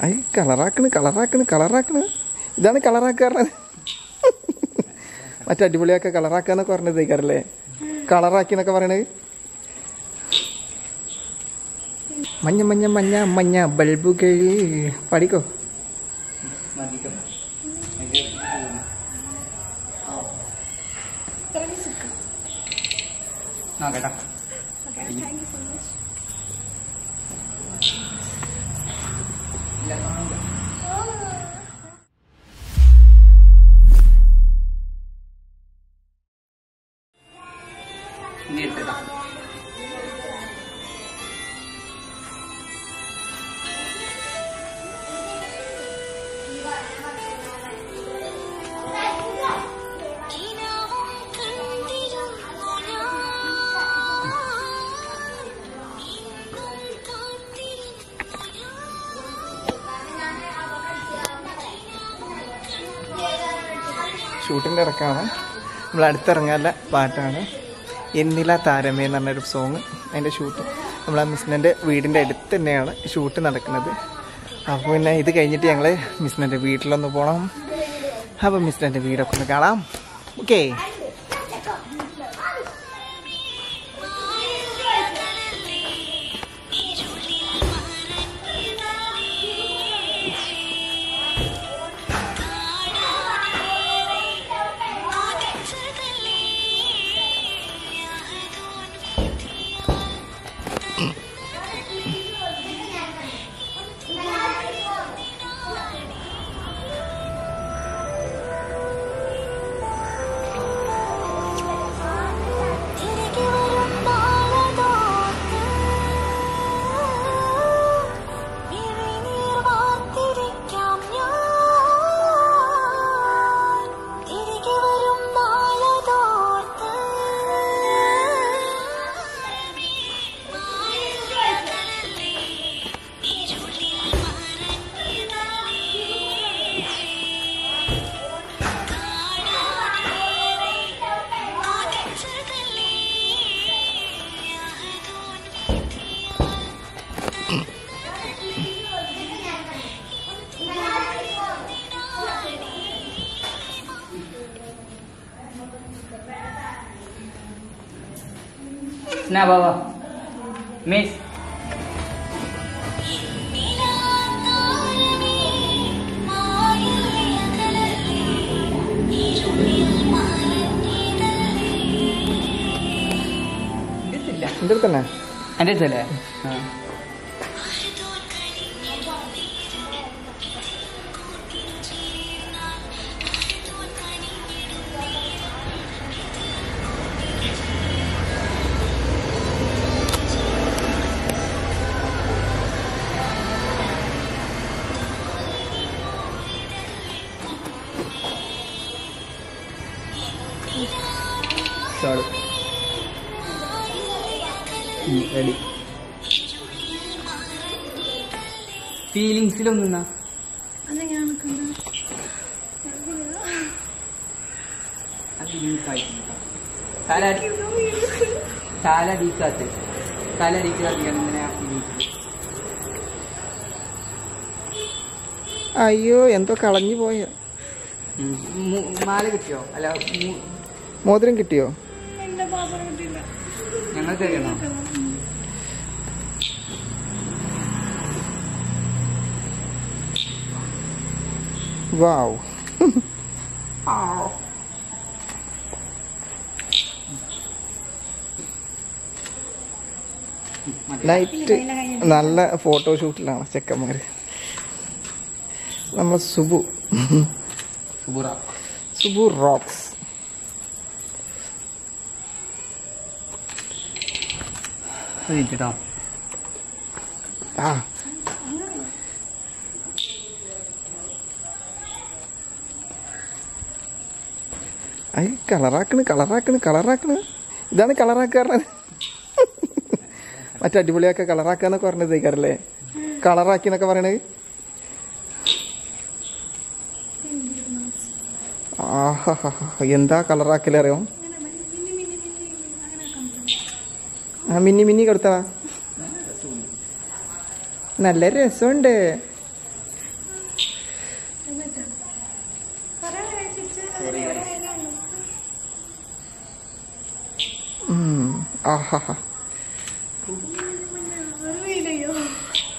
I കളറാക്കണ് കളറാക്കണ് കളറാക്കണ് ഇതാണ് കളറാക്കാറുള്ളത് മറ്റേ അടിപൊളിയാക്ക കളറാക്കാന്നൊക്കെ പറഞ്ഞത് ഇക്കാരല്ലേ കളറാക്കി എന്നൊക്കെ പറയണത് മഞ്ഞ മഞ്ഞ മഞ്ഞ മഞ്ഞ ബൾബുകൾ പഠിക്കോ നോക്കട്ടെ ഇനി ഷൂട്ടിന്റെ ഇറക്കമാണ് നമ്മൾ അടുത്തിറങ്ങാനുള്ള പാട്ടാണ്. എന്നില താരമേ എന്ന് പറഞ്ഞൊരു സോങ് അതിന്റെ ഷൂട്ട് നമ്മൾ ആ മിസ്നന്റെ വീടിന്റെ അടുത്ത് തന്നെയാണ് ഷൂട്ട് നടക്കുന്നത്. അപ്പോൾ പിന്നെ ഇത് കഴിഞ്ഞിട്ട് ഞങ്ങൾ മിസ്നന്റെ വീട്ടിലൊന്ന് പോകണം അപ്പോൾ മിസ്നന്റെ വീടൊക്കെ ഒന്ന് കാണാം. Okay Mm-mm. സ്നാ ബാബാ മിസ് എന്റെ അടുത്തല്ലേ? എന്റെ അടുത്തല്ലേ? സോറി റെഡി ഫീലിങ്സിലൊന്നാ തല അടിക്കാത്ത തല അടിക്കാത്ത അയ്യോ എന്തോ കളഞ്ഞു പോയോ? മാല കിട്ടിയോ? അല്ല മോതിരം കിട്ടിയോ? ഞങ്ങൾ തരണോ വാവ്. നൈറ്റ് നല്ല ഫോട്ടോഷൂട്ടിലാണ് ചെക്കന്മാര്. നമ്മൾ സുബു. സുബു റോക്സ്. കേട്ടോ ആ. ഐ കളറാക്കണ് കളറാക്കണ് കളറാക്കണ്. ഇതാണ് കളറാക്കാറുള്ളത് മറ്റേ അടിപൊളിയാക്ക കളറാക്കാന്നൊക്കെ പറഞ്ഞത് ഇക്കാരല്ലേ? കളറാക്കി എന്നൊക്കെ പറയണത് ആഹാ എന്താ കളറാക്കൽ ആ മിന്നി മിന്നി കൊടുത്തവാ നല്ല രസമുണ്ട്.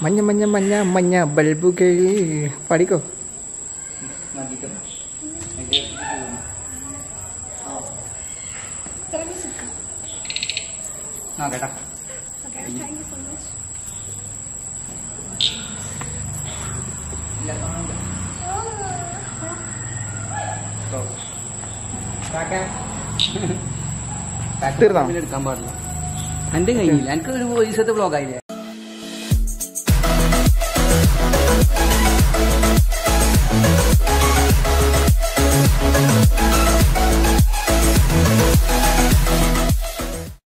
മഞ്ഞ മഞ്ഞ മഞ്ഞ മഞ്ഞ ബൾബുകൾ. പഠിക്കോ? മതിട്ടോ ആ കേട്ടാ തീർന്നോ? എടുക്കാൻ പാടില്ല എന്റെ കഴിഞ്ഞില്ല എനിക്ക് ഒരു ദിവസത്തെ ബ്ലോഗ് ആയില്ലേ